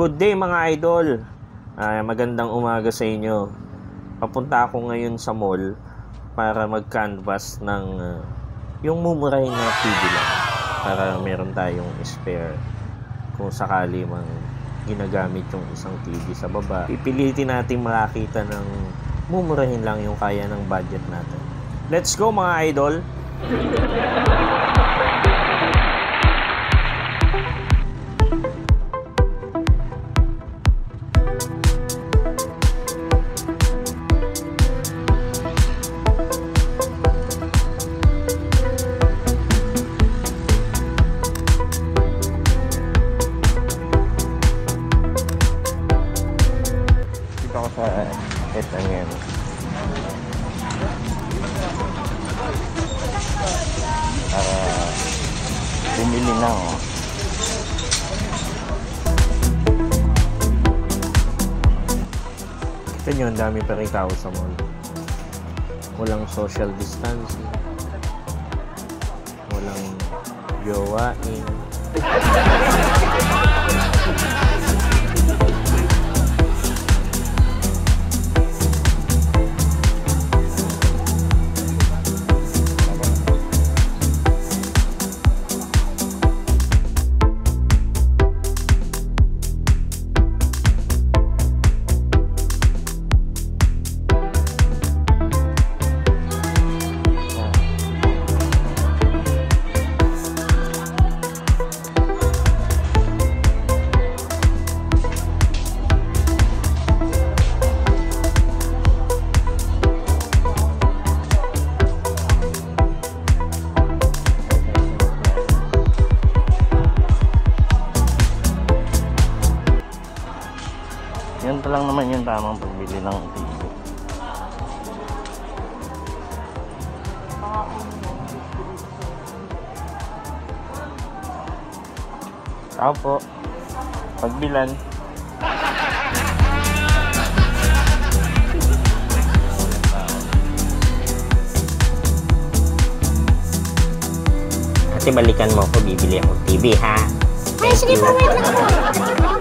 Good day mga idol. Ah, magandang umaga sa inyo. Papunta ako ngayon sa mall para mag-canvas ng ah, yung mumurahin na TV lang para meron tayong spare kung sakali mang ginagamit yung isang TV sa baba. Pipilitin natin makakita ng mumurahin lang yung kaya ng budget natin. Let's go mga idol! Nyo, ang dami pa rin tao sa mall. Walang social distancing. Walang jowain. Lang naman yung tamang pagbili ng TV. Tao po. Pagbilan. Kasi balikan mo ako, bibili ako TV ha. Ay, sige po, wait lang po.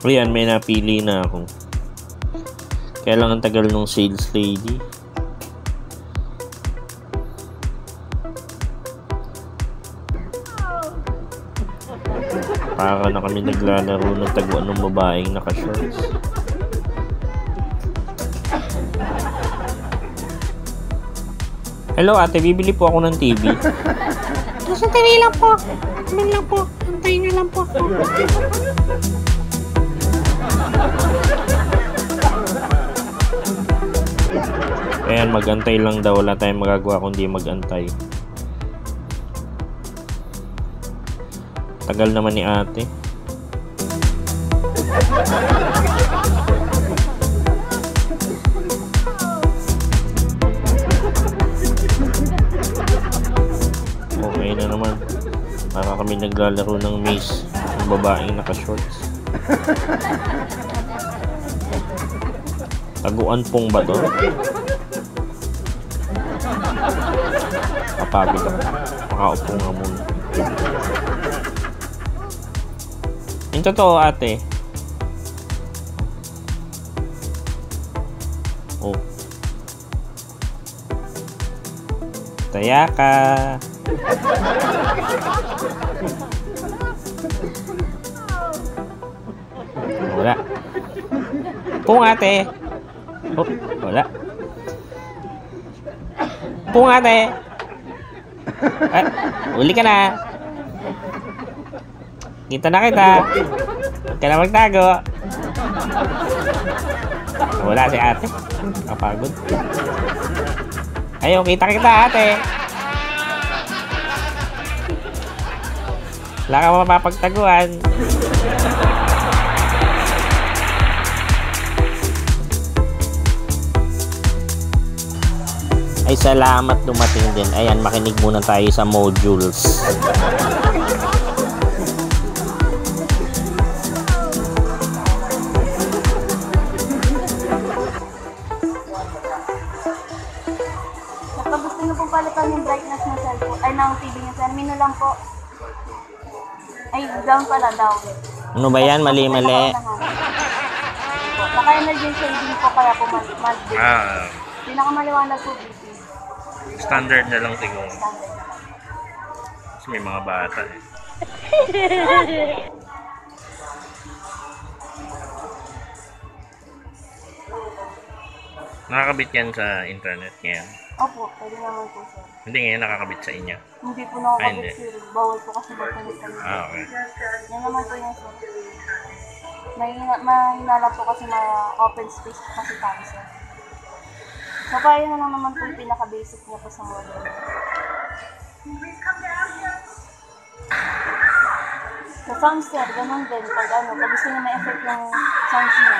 Ayan, may napili na ako. Kaya lang ang tagal nung sales lady. Para na kami naglalaro ng taguan ng babaeng naka-shorts. Hello ate, bibili po ako ng TV. Sandali lang po. Amin lang po. Antayin niyo lang po ako. Ayan, magantay lang daw. Wala tayong magagawa kundi magantay. Tagal naman ni ate. Okay na naman. Para kami naglalaro ng maze. Yung babaeng naka-shorts. Taguan pong ba to? Kapagod ako. Makaupo nga muna. Yung totoo ate. Oh. Taya ka. Wala. Pung ate. Oh, wala. Pung ate. Ay, uli ka na. Kita na kita. Huwag ka na magtago. Wala si ate. Kapagod. Ayaw, kita kita ate. Wala ka mapapagtaguan. ay salamat dumating din ayan makinig muna tayo sa modules gusto nyo pong palitan yung brightness ng cellphone, ay ng TV nyo, sir. Mino lang po. Ay, down pala, down. Ano ba yan? Mali-mali. Naka-energy saving po kaya po mag-big. Hindi ah. na po, baby standard na lang siguro. Kasi may mga bata eh. Nakakabit yan sa internet ngayon. Opo, pwede naman po sir. Hindi ngayon nakakabit sa inyo. Hindi po Ay, nakakabit hindi. sir. Bawal po kasi magkalik-kalik. Ah, okay. Yan naman po yung sir. Mahinala po kasi na open space kasi tayo sir. So, kaya na lang naman po yung pinaka-basic niya po sa model. Sa sir, ganun din. Pag ano, pag gusto niya ma-effect yung sounds niya.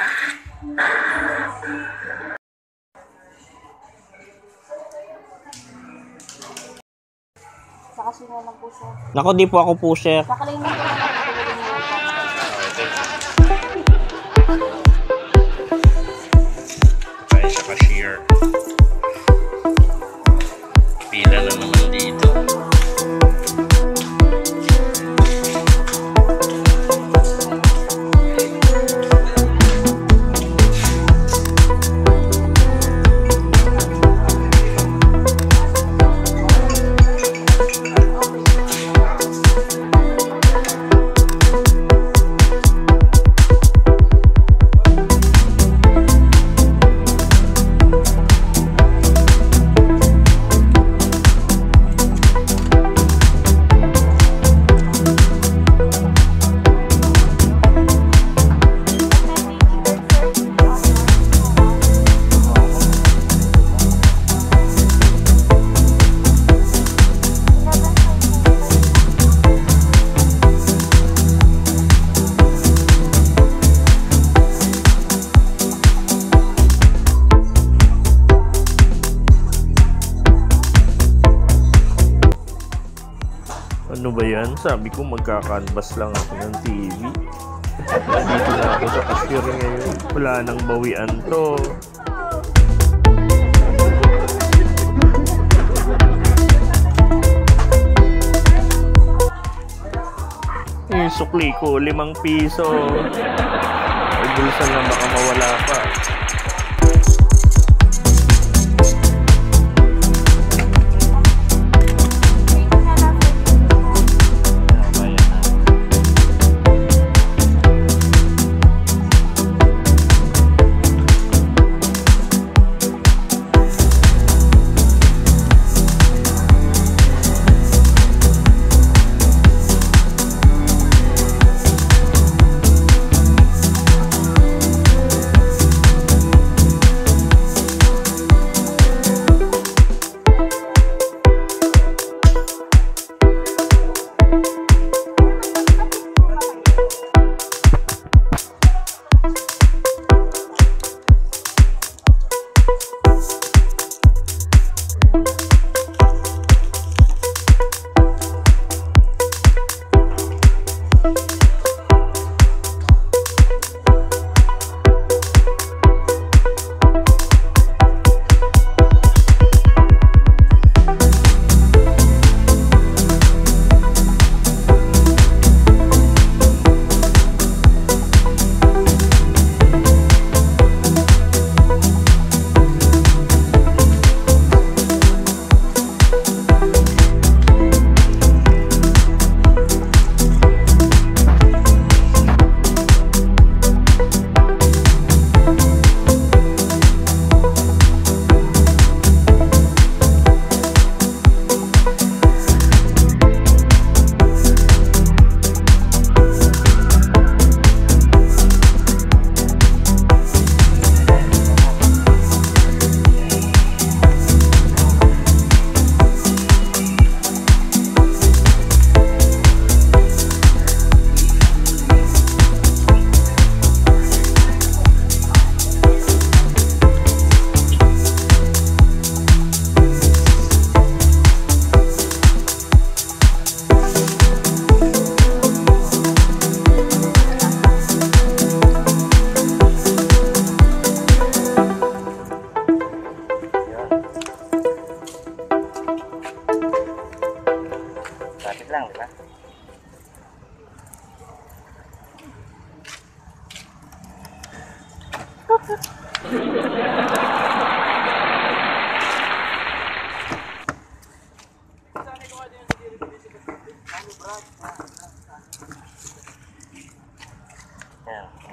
Saka siya lang po sir. Nako, di po ako pusher. Sakalay na po sa cashier. Pila na naman Ano ba yan? Sabi ko magkakanvas lang ako ng TV. Dito na ako sa cashier ngayon. Wala nang bawian to. Yung sukli ko, limang piso. Ay, bulsa na baka mawala pa. Yan,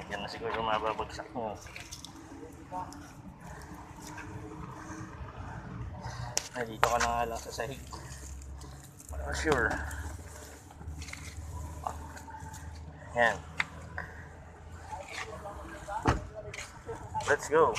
yan na siguro mababagsak mo. Ay, dito ka na nga lang sa sahig. Para sure. Yan. Let's go.